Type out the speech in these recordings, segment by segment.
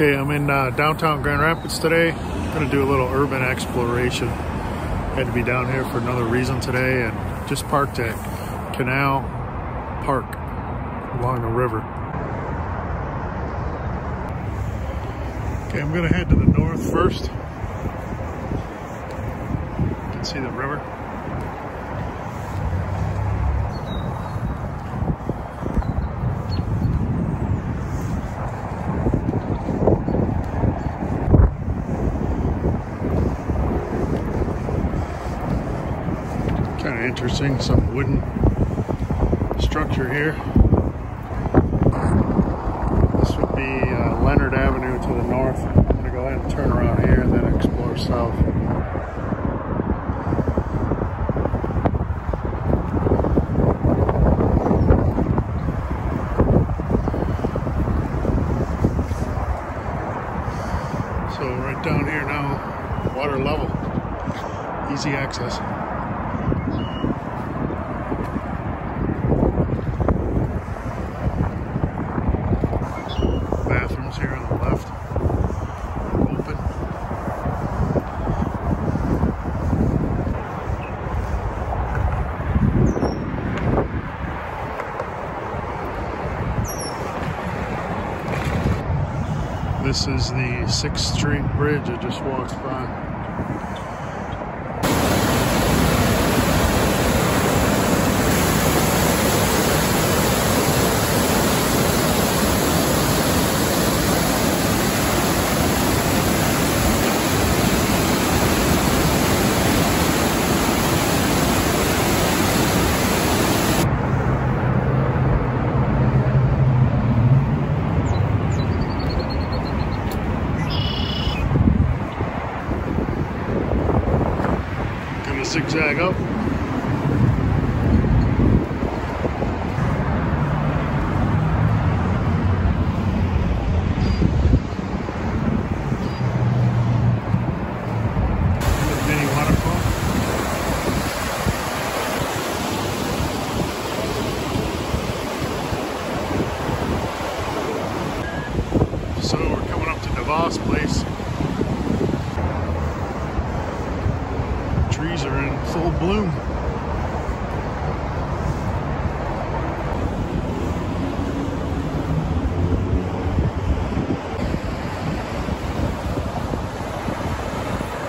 Okay, I'm in uh, downtown Grand Rapids today. I'm gonna do a little urban exploration. Had to be down here for another reason today and just parked at Canal Park along the river. Okay, I'm gonna head to the north first. You can see the river. Interesting, some wooden structure here. This would be uh, Leonard Avenue to the north. I'm gonna go ahead and turn around here and then explore south. So right down here now, water level, easy access. Bathrooms here on the left, open. This is the 6th Street Bridge I just walked by. Gonna zigzag up. Mini waterfall. So we're to DeVos Place. Trees are in full bloom.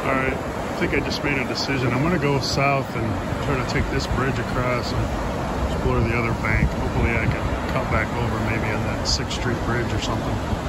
Alright, I think I just made a decision. I'm gonna go south and try to take this bridge across and explore the other bank. Hopefully I can cut back over maybe on that 6th Street Bridge or something.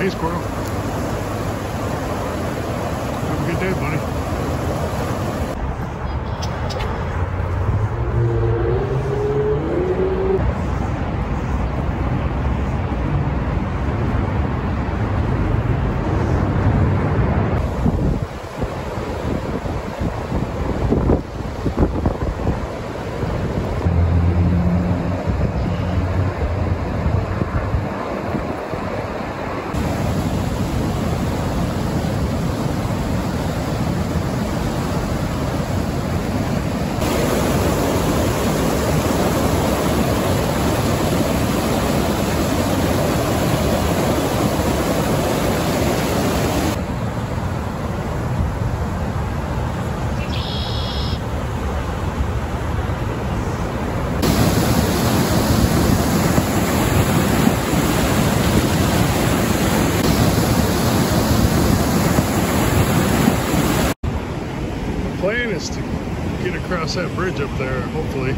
Hey, Squirrel. Have a good day, buddy. to get across that bridge up there, hopefully.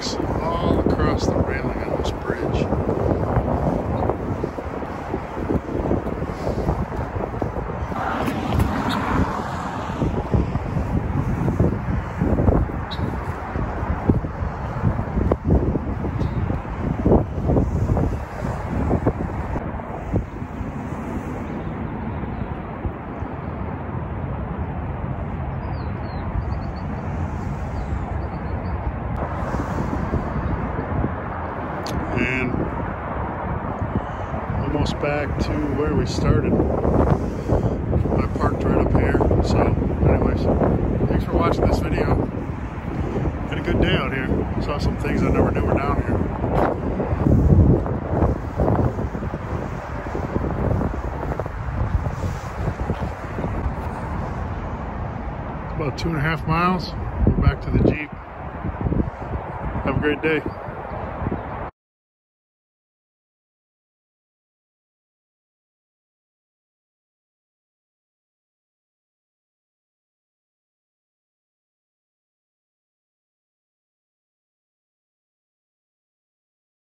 Padlocks all across the railing on this bridge. and almost back to where we started. I parked right up here. So, anyways, thanks for watching this video. Had a good day out here. Saw some things I never knew were down here. About two and a half miles. We're back to the Jeep. Have a great day.